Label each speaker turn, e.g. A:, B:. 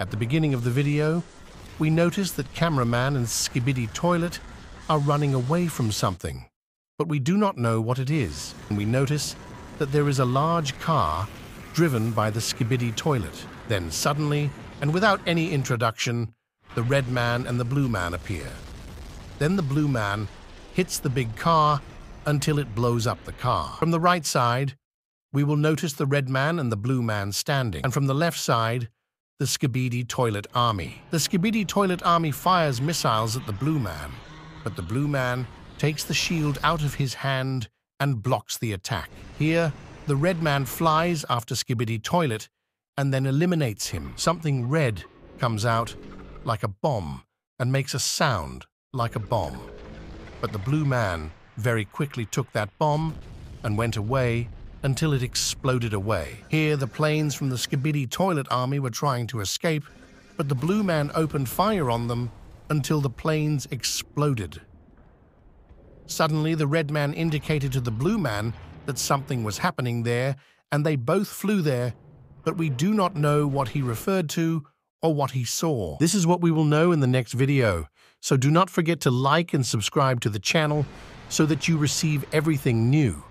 A: At the beginning of the video, we notice that cameraman and Skibidi Toilet are running away from something, but we do not know what it is. And we notice that there is a large car driven by the Skibidi Toilet. Then suddenly, and without any introduction, the red man and the blue man appear. Then the blue man hits the big car until it blows up the car. From the right side, we will notice the red man and the blue man standing, and from the left side, the Skibidi Toilet Army. The Skibidi Toilet Army fires missiles at the blue man, but the blue man takes the shield out of his hand and blocks the attack. Here, the red man flies after Skibidi Toilet and then eliminates him. Something red comes out like a bomb and makes a sound like a bomb. But the blue man very quickly took that bomb and went away until it exploded away. Here, the planes from the Skibidi Toilet Army were trying to escape, but the blue man opened fire on them until the planes exploded. Suddenly, the red man indicated to the blue man that something was happening there, and they both flew there, but we do not know what he referred to or what he saw. This is what we will know in the next video, so do not forget to like and subscribe to the channel so that you receive everything new.